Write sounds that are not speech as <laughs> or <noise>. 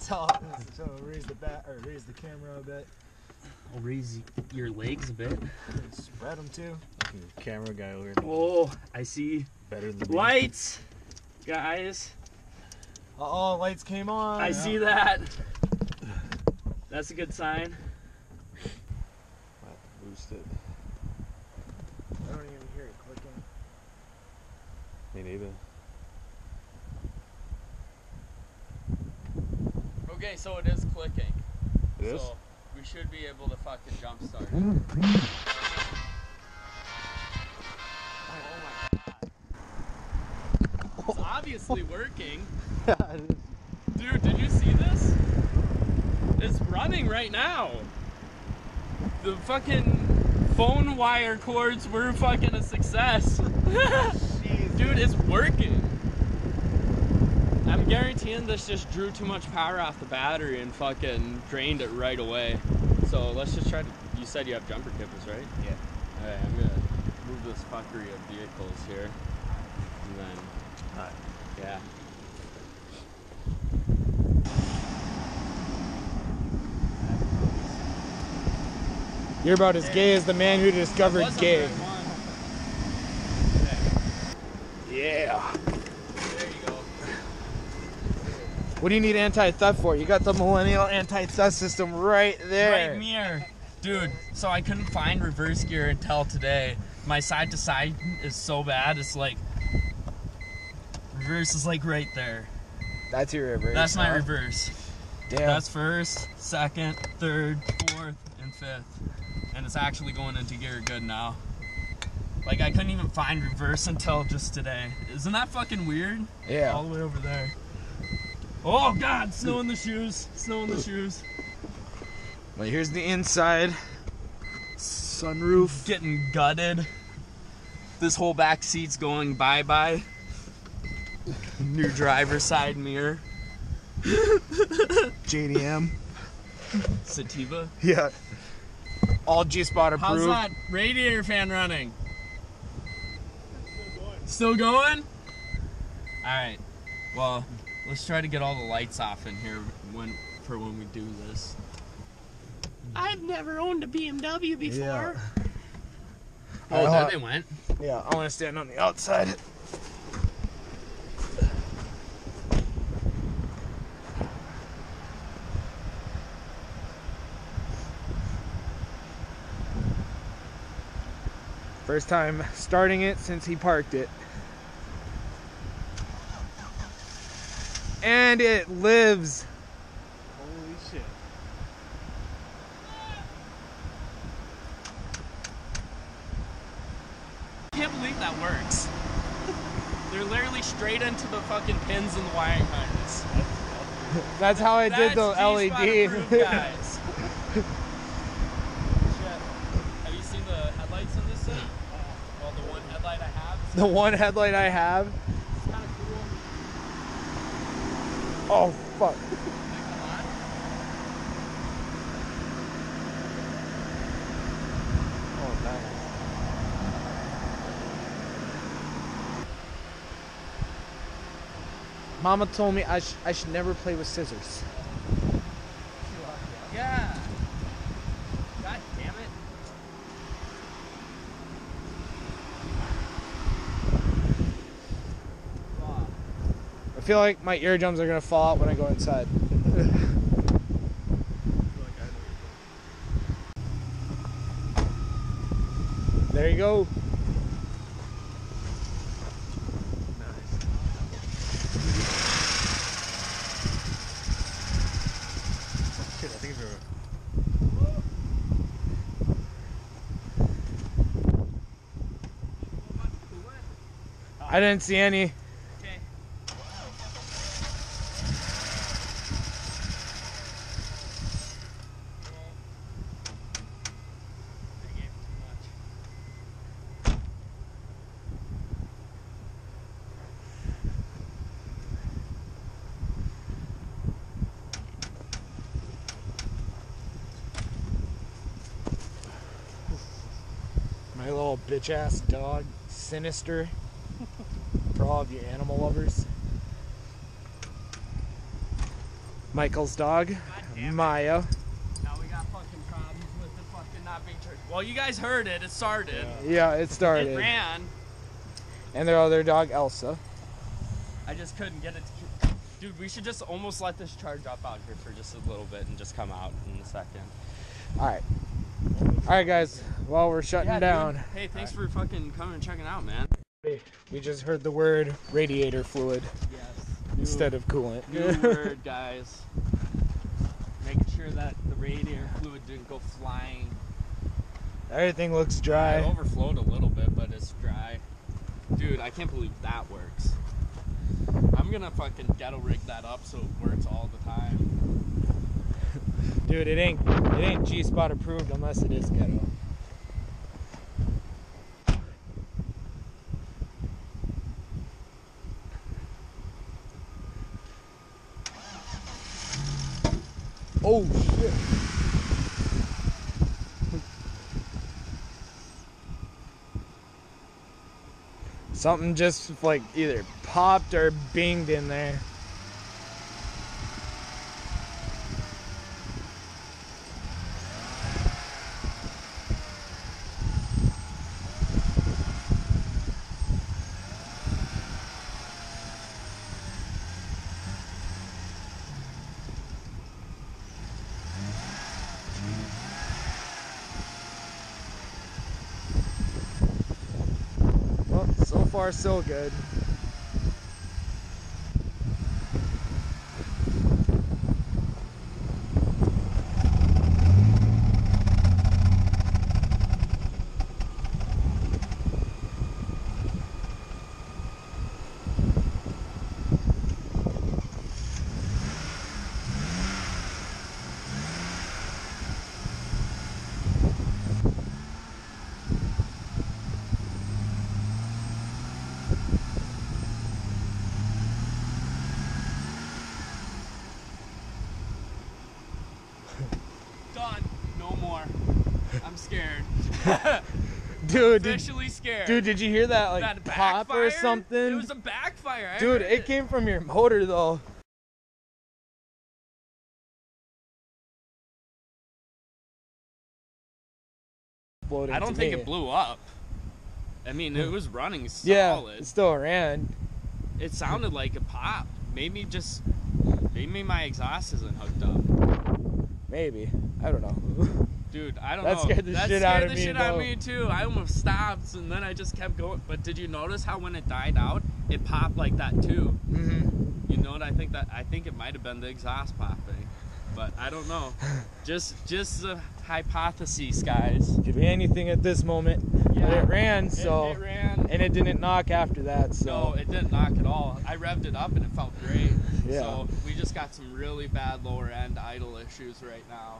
tell. So raise the bat or raise the camera a bit. I'll raise your legs a bit. Spread them too. Camera guy over here. Oh, I see Better than me. lights, guys. Uh oh, lights came on. I see that. That's a good sign. Boost it. I don't even hear it clicking. Me neither. Okay, so it is clicking. It is? So we should be able to fucking jump start. Oh it's obviously working. <laughs> Dude, did you see this? It's running right now. The fucking phone wire cords were fucking a success. <laughs> <laughs> Dude, it's working. I'm guaranteeing this just drew too much power off the battery and fucking drained it right away. So let's just try to. You said you have jumper cables, right? Yeah. Alright, I'm gonna move this fuckery of vehicles here. And then. Alright. Yeah. You're about as gay as the man who discovered gay. Yeah. There you go. What do you need anti-theft for? You got the millennial anti-theft system right there. Right mirror. Dude, so I couldn't find reverse gear until today. My side to side is so bad, it's like. Reverse is like right there. That's your reverse. That's my huh? reverse. Damn. That's first, second, third, fourth, and fifth. And it's actually going into gear good now. Like I couldn't even find reverse until just today. Isn't that fucking weird? yeah. All the way over there. Oh god, snow in the shoes. Snow in the shoes. Well, here's the inside. Sunroof. Getting gutted. This whole back seat's going bye bye. New driver's side mirror. <laughs> JDM. Sativa. Yeah. All G-Spot approved. How's that radiator fan running? Still going? Alright. Well, let's try to get all the lights off in here when for when we do this. I've never owned a BMW before. Yeah. Oh, there they went. Yeah, I want to stand on the outside. First time starting it since he parked it. And it lives. Holy shit. I can't believe that works. <laughs> They're literally straight into the fucking pins and the wiring harness. <laughs> That's how I did the That's G-Spot approved, LED. guys. Have you seen the headlights in this thing? Well, the one headlight I have. The one headlight I have. Oh, fuck. Oh, nice. Mama told me I, sh- I should never play with scissors. Yeah. God damn it. Fuck. I feel like my eardrums are gonna fall out when I go inside. there you go. I didn't see any. Okay. My little bitch ass dog, Sinister. For all of you animal lovers. Michael's dog, Maya. Now we got fucking problems with the fucking not being. Well, you guys heard it. It started. Yeah, it It started. ran. And their other dog, Elsa. I just couldn't get it to keep. Dude, we should just almost let this charge up out here for just a little bit and just come out in a second. All right. All right, guys. While we're shutting Yeah, dude. down, Hey, thanks for fucking coming and checking out, man. we just heard the word radiator fluid Yes. instead of coolant. New word, guys. Making sure that the radiator fluid didn't go flying. Everything looks It dry. overflowed a little bit, but it's dry. Dude, I can't believe that works. I'm gonna fucking ghetto rig that up so it works all the time. Dude, it ain't it ain't G spot approved unless it is ghetto. Oh shit. Something just like either popped or binged in there. Well, so far so good. Done. No more. I'm scared. <laughs> Dude, did, Officially scared. dude, did you hear that like that pop or something? It was a backfire. I Dude, heard it came from your motor though. I don't think me. it blew up. I mean, it was running Yeah, solid. it still ran. It sounded like a pop. Maybe just, maybe my exhaust isn't hooked up. Maybe. I don't know. <laughs> Dude, I don't That know. scared the that shit scared out of the me, shit out of me too. I almost stopped and then I just kept going. But did you notice how when it died out, it popped like that too? hmm You know what? I think that I think it might have been the exhaust popping, but I don't know. <laughs> just just a hypothesis, guys. Could be anything at this moment. But it ran, It- so it, ran. and it didn't knock after that. So No, it didn't knock at all. I revved it up and it felt great. Yeah. So we just got some really bad lower end idle issues right now.